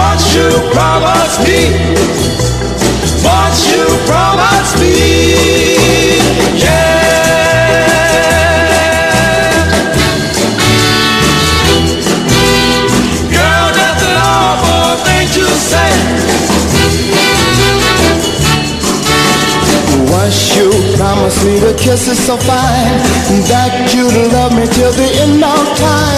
what you promised me. What you promised me. Yeah. You promised me the kisses so fine That you'd love me till the end of time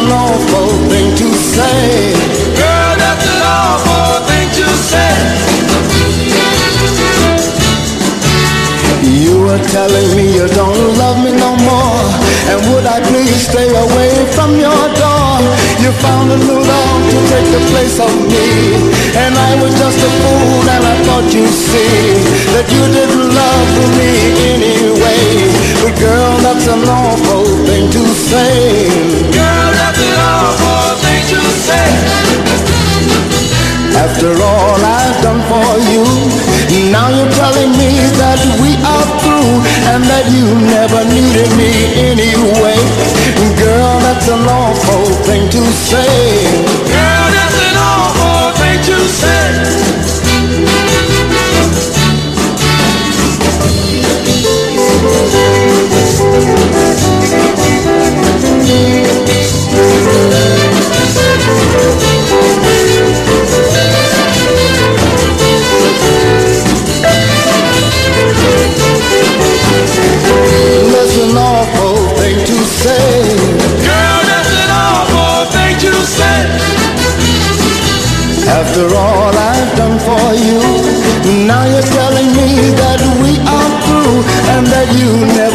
an awful thing to say. Girl, that's an awful thing to say. You were telling me you don't love me no more. And would I please stay away from your door? You found a new love to take the place of me. And I was just a fool and I thought you'd see. That you didn't love me After all I've done for you Now you're telling me that we are through And that you never needed me anyway. Girl, that's an awful thing to say Now you're telling me that we are through And that you never